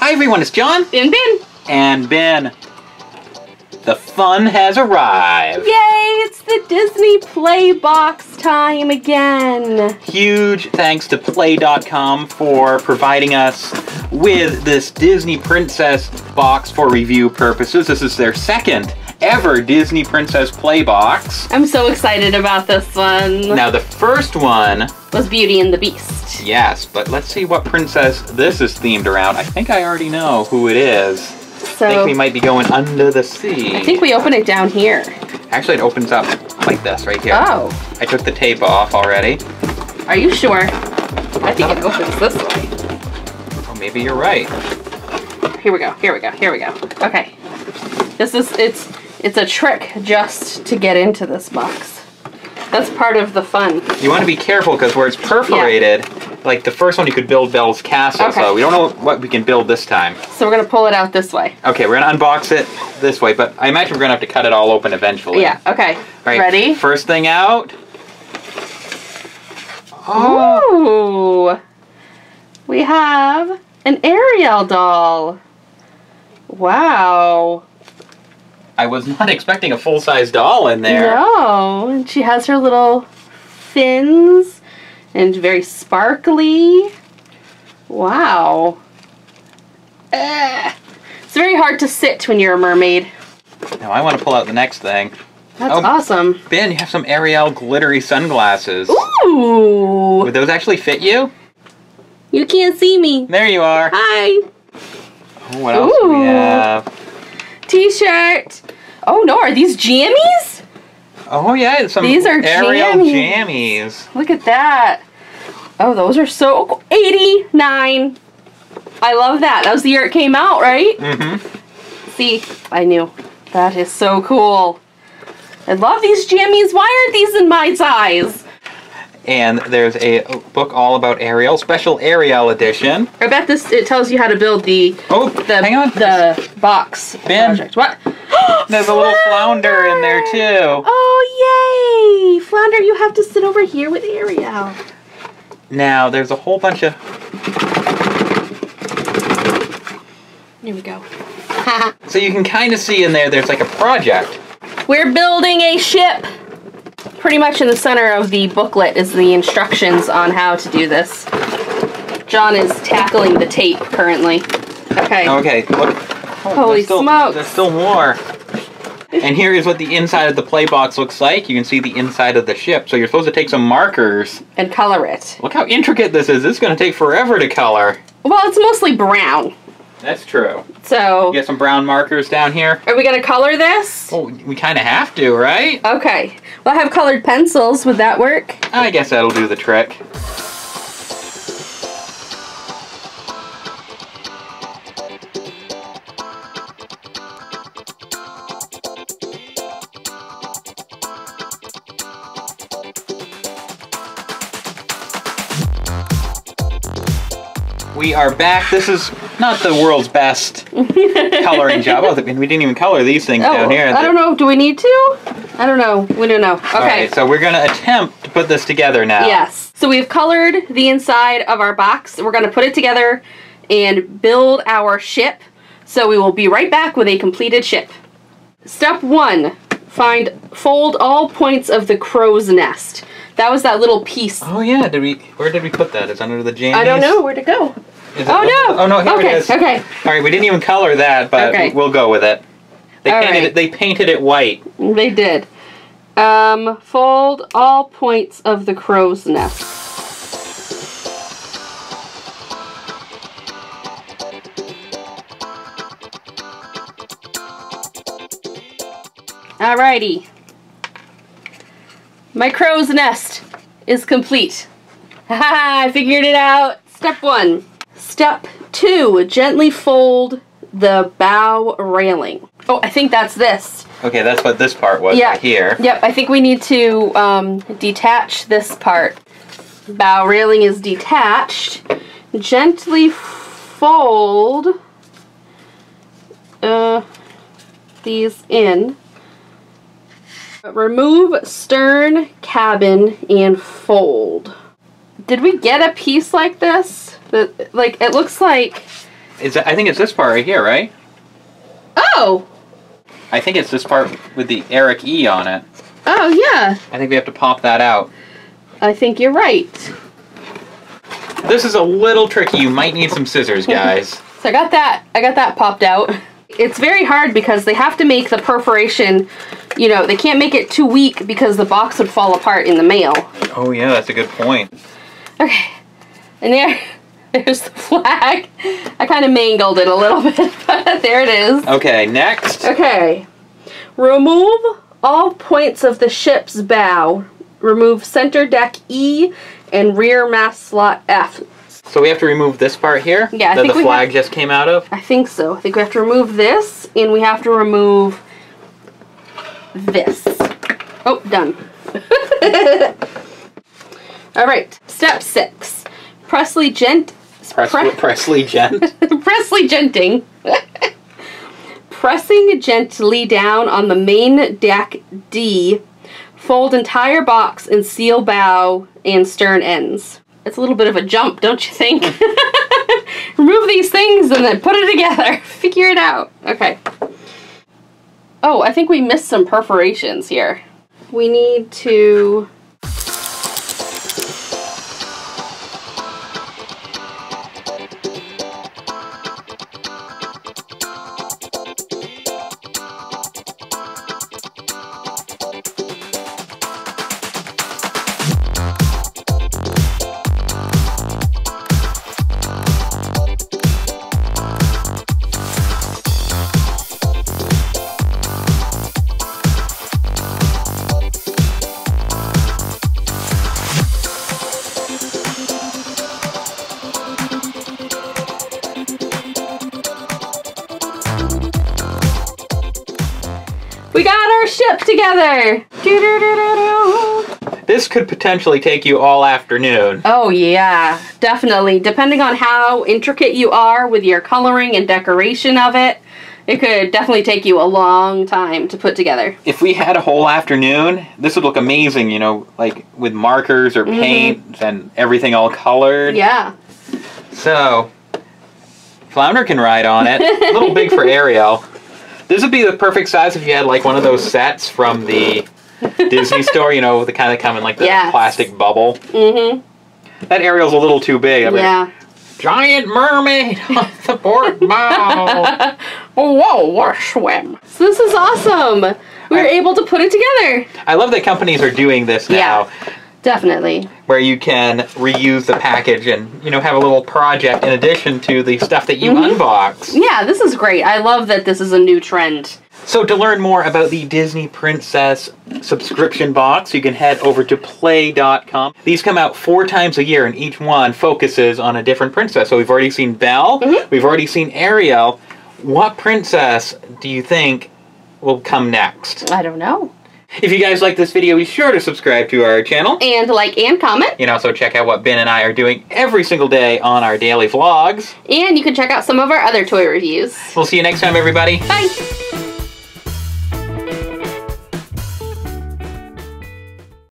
Hi everyone, it's Jon And Bin. and Bin. The fun has arrived. Yay, it's the Disney Pley Box time again. Huge thanks to Pley.com for providing us with this Disney Princess box for review purposes. This is their second ever Disney Princess Pley box. I'm so excited about this one. Now, the first one, Was Beauty and the Beast. Yes, but let's see what princess this is themed around. I think I already know who it is. I think we might be going under the sea. I think we open it down here. Actually, it opens up like this right here. Oh, I took the tape off already. are you sure? I think it opens this way. Oh, maybe you're right. Here we go. Here we go. Here we go. Okay. This is it's it's a trick just to get into this box. That's part of the fun. You want to be careful because where it's perforated, like the first one you could build Belle's castle, Okay. so we don't know what we can build this time. So we're gonna pull it out this way. Okay, we're gonna unbox it this way, but I imagine we're gonna have to cut it all open eventually. Yeah. Okay. All right, Ready? First thing out. Oh, Ooh. We have an Ariel doll. Wow. I was not expecting a full-size doll in there. No, and she has her little fins and very sparkly. Wow. It's very hard to sit when you're a mermaid. Now I want to pull out the next thing. That's Oh. awesome. Bin, you have some Ariel glittery sunglasses. Ooh. Would those actually fit you? You can't see me. There you are. Hi. Oh, what else do we have? T-shirt. Oh no, are these jammies? Oh yeah, some These are Ariel jammies. jammies. Look at that. Oh, those are so cool. 89. I love that. That was the year it came out, right? Mm-hmm. See, I knew. That is so cool. I love these jammies. Why aren't these in my size? And there's a book all about Ariel, special Ariel edition. I bet this it tells you how to build the Oh, the hang on. the box Bin. project. What? There's a little flounder in there too. Oh yay! Flounder, you have to sit over here with Ariel. Now there's a whole bunch of. Here we go. So you can kind of see in there. There's like a project. We're building a ship. Pretty much in the center of the booklet is the instructions on how to do this. Jon is tackling the tape currently. Okay. Okay, look. Oh, Holy there's still, smokes. There's still more. And here is what the inside of the Pley box looks like. You can see the inside of the ship. So you're supposed to take some markers. And color it. Look how intricate this is. This is going to take forever to color. Well, it's mostly brown. That's true. So, You get some brown markers down here. are we going to color this? Oh, we kind of have to, right? Okay. Well, I have colored pencils. Would that work? I guess that'll do the trick. We are back. This is not the world's best coloring job. Oh, we didn't even color these things Oh, down here. I don't know. Do we need to? I don't know. We don't know. Okay. Right, so we're going to attempt to put this together now. Yes. So we've colored the inside of our box. We're going to put it together and build our ship. So we will be right back with a completed ship. Step one, find, fold all points of the crow's nest. That was that little piece. Oh yeah, did we? Where did we put that? It's under the jam. I don't know where to go. Is Oh no! Oh no! Here okay, it is. okay. All right, we didn't even color that, but Okay. we'll go with it. They All painted right. it. They painted it white. They did. Um, fold all points of the crow's nest. Alrighty. My crow's nest is complete. Haha, I figured it out. Step one. Step two, gently fold the bow railing. Oh, I think that's this. Okay, that's what this part was Yeah. right here. Yep, I think we need to um, detach this part. Bow railing is detached. Gently fold uh, these in. Remove stern, cabin, and fold. Did we get a piece like this? That like it looks like Is that, I think it's this part right here, right? Oh! I think it's this part with the Eric E on it. Oh, yeah. I think we have to pop that out. I think you're right. This is a little tricky. You might need some scissors, guys. So I got that, I got that popped out. It's very hard because they have to make the perforation, you know, they can't make it too weak because the box would fall apart in the mail. oh yeah, that's a good point. Okay. And there, there's the flag. I kind of mangled it a little bit, but there it is. Okay, next. Okay. Remove all points of the ship's bow. Remove center deck E and rear mast slot F. So we have to remove this part here Yeah, I that think the flag have- just came out of. I think so. I think we have to remove this and we have to remove this. Oh, done. All right. Step six. Presley gent. Press, pre- Presley Gent. Presley genting. Pressing gently down on the main deck D, fold entire box and seal bow and stern ends. It's a little bit of a jump, don't you think? Remove these things and then put it together. Figure it out. Okay. Oh, I think we missed some perforations here. We need to We got our ship together. Doo-doo-doo-doo-doo. this could potentially take you all afternoon. Oh yeah, definitely. Depending on how intricate you are with your coloring and decoration of it, it could definitely take you a long time to put together. If we had a whole afternoon, this would look amazing, you know, like with markers or mm-hmm. paint and everything all colored. Yeah. So, Flounder can ride on it. a little big for Ariel. This would be the perfect size if you had like one of those sets from the Disney store, you know, the kind that come in like the Yes. plastic bubble. Mm-hmm. That Ariel's a little too big. I mean, Yeah. Giant mermaid on the bow. Oh, whoa, what a swim. So this is awesome. We were I- able to put it together. I love that companies are doing this now. Definitely. where you can reuse the package and you know have a little project in addition to the stuff that you Mhm. unbox. Yeah, this is great. I love that this is a new trend. So to learn more about the Disney Princess subscription box, you can head over to Pley.com. These come out 4 times a year and each one focuses on a different princess. So we've already seen Belle, Mhm. we've already seen Ariel. What princess do you think will come next? I don't know. If you guys like this video, be sure to subscribe to our channel. And like and comment. You can also check out what Bin and I are doing every single day on our daily vlogs. And you can check out some of our other toy reviews. We'll see you next time, everybody. Bye.